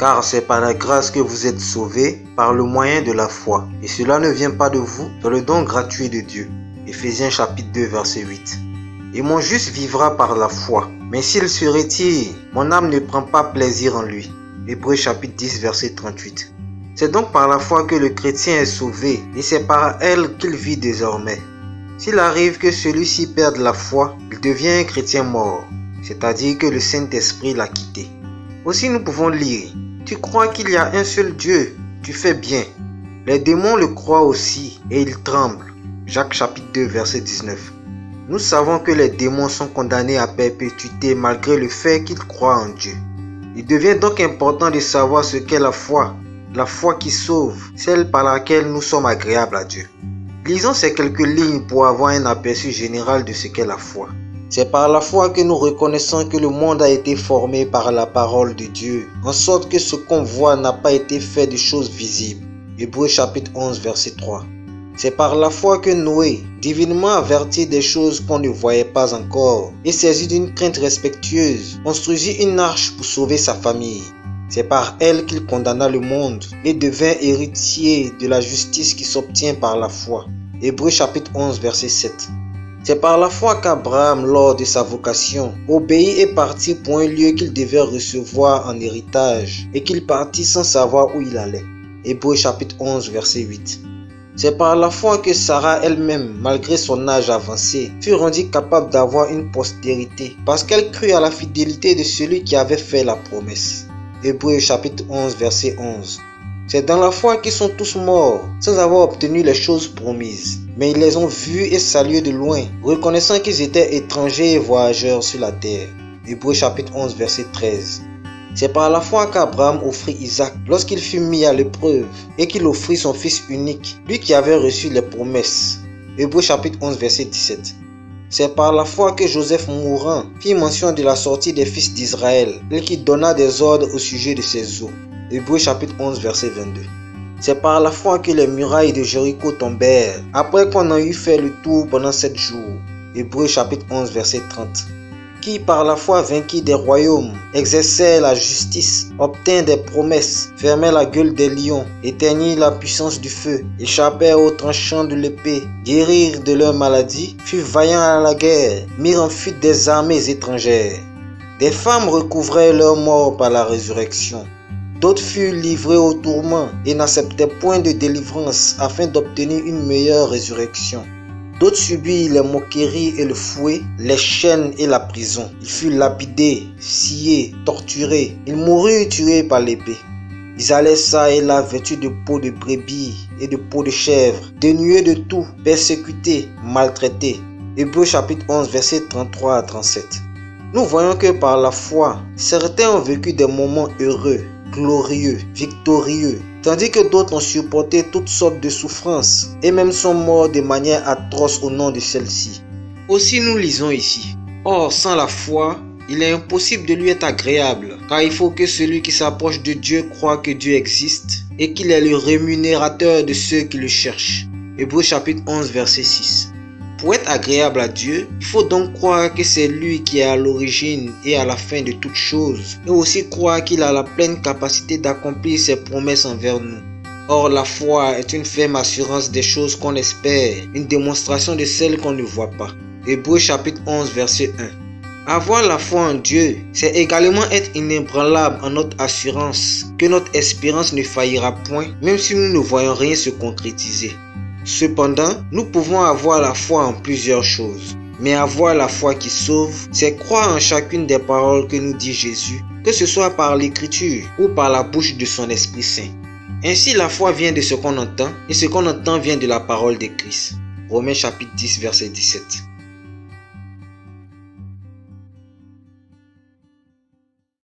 Car c'est par la grâce que vous êtes sauvés, par le moyen de la foi. Et cela ne vient pas de vous, c'est le don gratuit de Dieu. Éphésiens chapitre 2 verset 8. Et mon juste vivra par la foi. Mais s'il se retire, mon âme ne prend pas plaisir en lui. Hébreu chapitre 10 verset 38. C'est donc par la foi que le chrétien est sauvé et c'est par elle qu'il vit désormais. S'il arrive que celui-ci perde la foi, il devient un chrétien mort, c'est-à-dire que le Saint-Esprit l'a quitté. Aussi nous pouvons lire, tu crois qu'il y a un seul Dieu, tu fais bien. Les démons le croient aussi et ils tremblent. Jacques chapitre 2 verset 19. Nous savons que les démons sont condamnés à perpétuité malgré le fait qu'ils croient en Dieu. Il devient donc important de savoir ce qu'est la foi, la foi qui sauve, celle par laquelle nous sommes agréables à Dieu. Lisons ces quelques lignes pour avoir un aperçu général de ce qu'est la foi. C'est par la foi que nous reconnaissons que le monde a été formé par la parole de Dieu, en sorte que ce qu'on voit n'a pas été fait de choses visibles. Hébreu chapitre 11 verset 3. C'est par la foi que Noé, divinement averti des choses qu'on ne voyait pas encore, et saisi d'une crainte respectueuse, construisit une arche pour sauver sa famille. C'est par elle qu'il condamna le monde et devint héritier de la justice qui s'obtient par la foi. Hébreu chapitre 11 verset 7. C'est par la foi qu'Abraham, lors de sa vocation, obéit et partit pour un lieu qu'il devait recevoir en héritage et qu'il partit sans savoir où il allait. Hébreu chapitre 11 verset 8. C'est par la foi que Sarah elle-même, malgré son âge avancé, fut rendue capable d'avoir une postérité parce qu'elle crut à la fidélité de celui qui avait fait la promesse. Hébreu chapitre 11 verset 11. C'est dans la foi qu'ils sont tous morts, sans avoir obtenu les choses promises. Mais ils les ont vus et salués de loin, reconnaissant qu'ils étaient étrangers et voyageurs sur la terre. Hébreu chapitre 11 verset 13. C'est par la foi qu'Abraham offrit Isaac lorsqu'il fut mis à l'épreuve et qu'il offrit son fils unique, lui qui avait reçu les promesses. Hébreu chapitre 11 verset 17. C'est par la foi que Joseph mourant fit mention de la sortie des fils d'Israël, et qui donna des ordres au sujet de ses eaux. Hébreu chapitre 11 verset 22. C'est par la foi que les murailles de Jéricho tombèrent, après qu'on a eu fait le tour pendant sept jours. Hébreu chapitre 11 verset 30 qui par la foi vainquit des royaumes, exerçait la justice, obtint des promesses, fermait la gueule des lions, éteignit la puissance du feu, échappait aux tranchants de l'épée, guérir de leurs maladies, fut vaillant à la guerre, mit en fuite des armées étrangères. Des femmes recouvraient leur mort par la résurrection. D'autres furent livrés au tourment et n'acceptaient point de délivrance afin d'obtenir une meilleure résurrection. D'autres subirent les moqueries et le fouet, les chaînes et la prison. Ils furent lapidés, sciés, torturés. Ils moururent tués par l'épée. Ils allaient ça et là vêtus de peau de brebis et de peau de chèvre, dénués de tout, persécutés, maltraités. Hébreu chapitre 11 versets 33 à 37. Nous voyons que par la foi, certains ont vécu des moments heureux, glorieux, victorieux, tandis que d'autres ont supporté toutes sortes de souffrances et même sont morts de manière atroce au nom de celle-ci. Aussi nous lisons ici. Or, sans la foi, il est impossible de lui être agréable, car il faut que celui qui s'approche de Dieu croit que Dieu existe et qu'il est le rémunérateur de ceux qui le cherchent. Hébreu chapitre 11 verset 6. Pour être agréable à Dieu, il faut donc croire que c'est lui qui est à l'origine et à la fin de toutes choses, et aussi croire qu'il a la pleine capacité d'accomplir ses promesses envers nous. Or, la foi est une ferme assurance des choses qu'on espère, une démonstration de celles qu'on ne voit pas. Hébreu chapitre 11 verset 1. Avoir la foi en Dieu, c'est également être inébranlable en notre assurance que notre espérance ne faillira point, même si nous ne voyons rien se concrétiser. Cependant, nous pouvons avoir la foi en plusieurs choses. Mais avoir la foi qui sauve, c'est croire en chacune des paroles que nous dit Jésus, que ce soit par l'écriture ou par la bouche de son Esprit Saint. Ainsi, la foi vient de ce qu'on entend, et ce qu'on entend vient de la parole de Christ. Romains chapitre 10, verset 17.